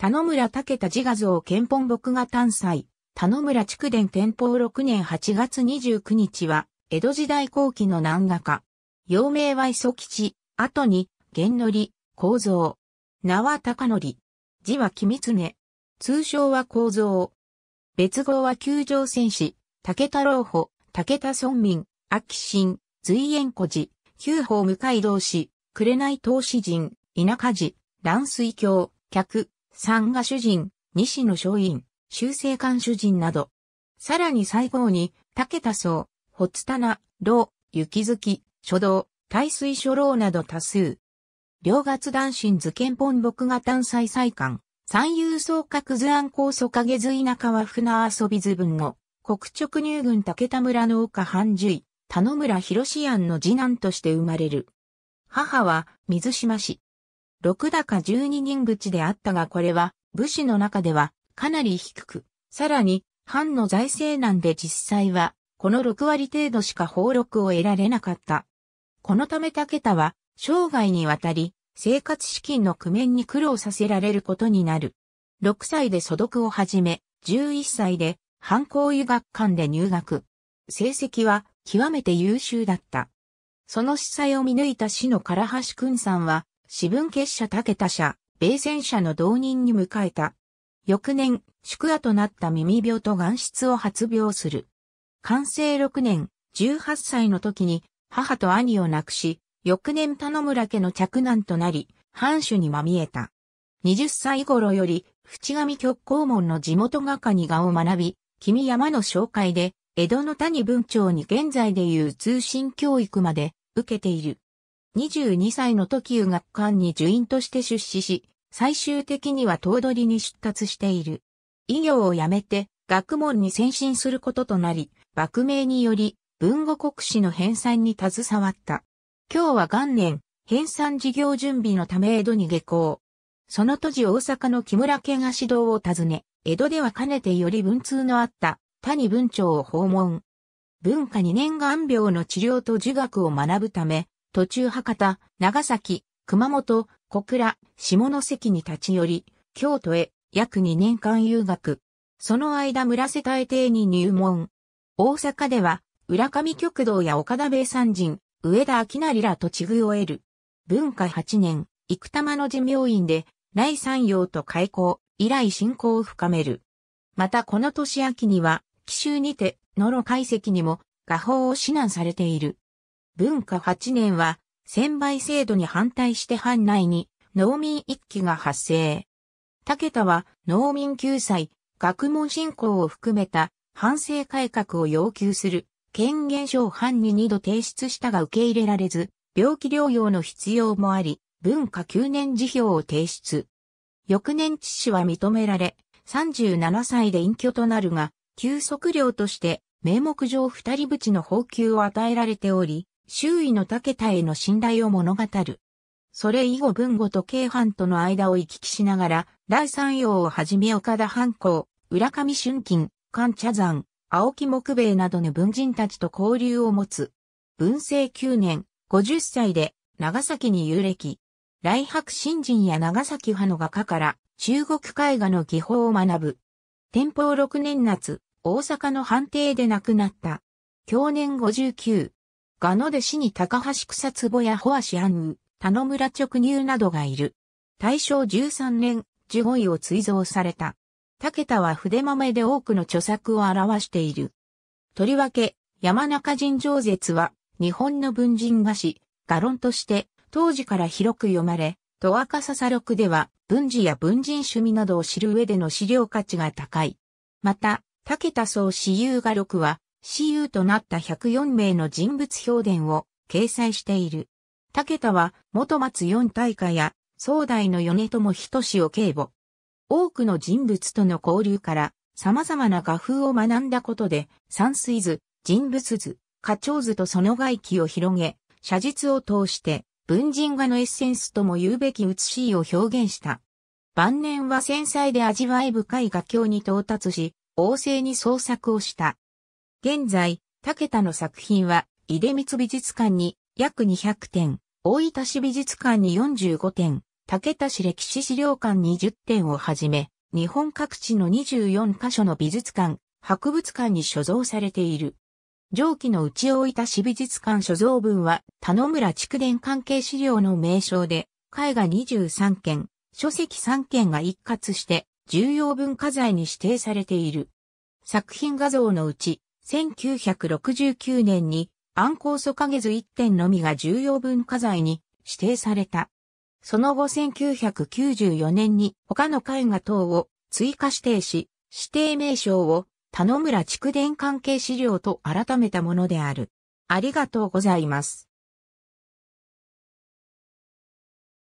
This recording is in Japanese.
田野村武田自画像憲本木画単祭、田野村筑伝天保6年8月29日は、江戸時代後期の南画家。陽明は磯吉、後に、玄則、構造。名は高則。字は君常。通称は構造。別号は九条戦士、竹太郎保、竹田村民、秋新、随縁古寺、九方向海道士、紅投資人、稲家寺、乱水橋、客、三賀主人、西野松院、修正館主人など。さらに最後に、竹田荘、ホツタナ、ロ雪月、書道、大水書楼など多数。両月男神図剣本木画単細細館、三遊総角図案高祖影図稲川船遊び図分を、国直入郡竹田村の岡半樹田野村広安の次男として生まれる。母は水島氏。六高十二人口であったがこれは武士の中ではかなり低く、さらに藩の財政難で実際はこの六割程度しか俸禄を得られなかった。このため竹田は生涯にわたり生活資金の工面に苦労させられることになる。6歳で所読を始め、11歳で藩校医学館で入学。成績は極めて優秀だった。その司祭を見抜いた死の唐橋くんさんは、私文結社竹田社、米戦社の同人に迎えた。翌年、宿屋となった耳病と眼質を発病する。完成6年、18歳の時に母と兄を亡くし、翌年田野村家の着男となり、藩主にまみえた。20歳頃より、淵上極光門の地元画家に画を学び、君山の紹介で、江戸の谷文町に現在でいう通信教育まで受けている。22歳の時遊学館に受院として出資し、最終的には頭取に出立している。医業を辞めて学問に先進することとなり、幕命により文語国史の編纂に携わった。今日は元年、編纂事業準備のため江戸に下校。その当時大阪の木村家が指導を訪ね、江戸ではかねてより文通のあった谷文町を訪問。文化2年眼病の治療と儒学を学ぶため、途中博多、長崎、熊本、小倉、下関に立ち寄り、京都へ約2年間遊学。その間村瀬大邸に入門。大阪では、浦上極道や岡田米山人、上田明成らと地遇を得る。文化8年、生玉の寺明院で、内山陽と開校、以来信仰を深める。またこの年秋には、奇襲にて、野呂解析にも、画法を指南されている。文化8年は、専売制度に反対して藩内に、農民一揆が発生。武田は、農民救済、学問振興を含めた、反省改革を要求する。権限書を藩に2度提出したが受け入れられず、病気療養の必要もあり、文化9年辞表を提出。翌年知識は認められ、37歳で隠居となるが、休息料として名目上二人淵の放給を与えられており、周囲の竹田への信頼を物語る。それ以後文語と京藩との間を行き来しながら、第三陽をはじめ岡田藩校、浦上春金、関茶山、青木木兵衛などの文人たちと交流を持つ。文政9年、50歳で長崎に遊歴。来白新人や長崎派の画家から中国絵画の技法を学ぶ。天保6年夏、大阪の藩邸で亡くなった。去年59。画の弟子に高橋草壺やホアシアン、田野村直入などがいる。大正13年、15位を追贈された。竹田は筆豆で多くの著作を表している。とりわけ、山中人上絶は、日本の文人画師、画論として、当時から広く読まれ、戸赤笹録では、文字や文人趣味などを知る上での資料価値が高い。また、竹田総私有画録は、私有となった104名の人物評伝を掲載している。竹田は、元松四大家や、総大の米友仁志を警護。多くの人物との交流から様々な画風を学んだことで、山水図、人物図、花鳥図とその外気を広げ、写実を通して文人画のエッセンスとも言うべき美しいを表現した。晩年は繊細で味わい深い画境に到達し、旺盛に創作をした。現在、竹田の作品は、出光美術館に約200点、大分市美術館に45点、竹田市歴史資料館20点をはじめ、日本各地の24カ所の美術館、博物館に所蔵されている。上記の内大分市美術館所蔵分は、田野村蓄電関係資料の名称で、絵画23件、書籍3件が一括して、重要文化財に指定されている。作品画像のうち、1969年に、暗光素影図1点のみが重要文化財に指定された。その後1994年に他の絵画等を追加指定し、指定名称を田野村蓄電関係資料と改めたものである。ありがとうございます。